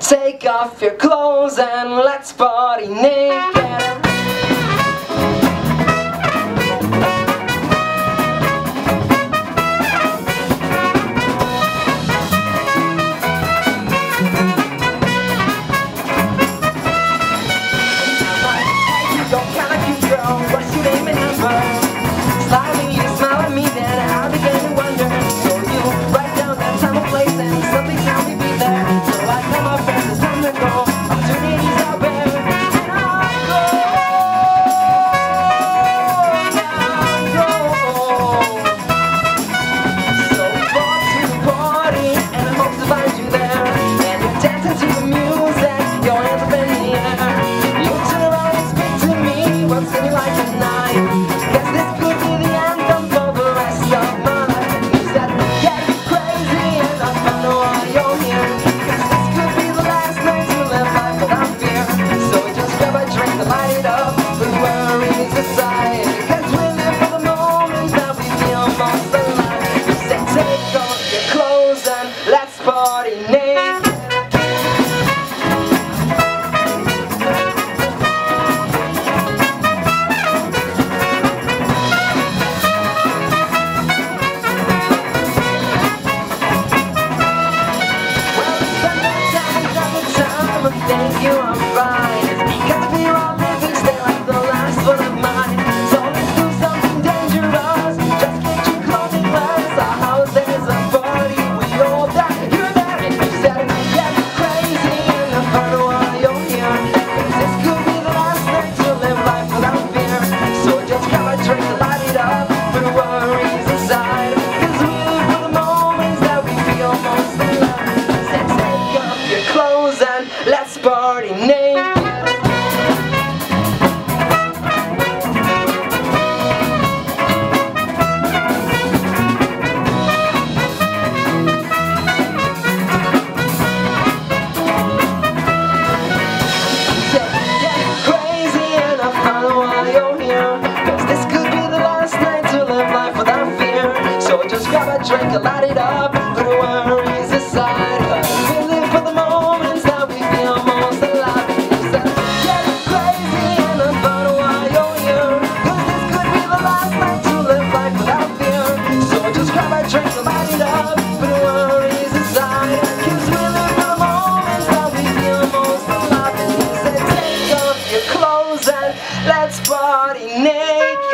Take off your clothes and let's party naked Don't count you what's your name and number? Sliding and let's party, Nate. drink light it up, put worries aside. We live for the moments that we feel most alive. Get crazy and have fun while you're here. Cause this could be the last night to live life without fear. So just grab a drink, light it up, put worries we live for the moments that we feel most alive. And he said, take off your clothes and let's party naked.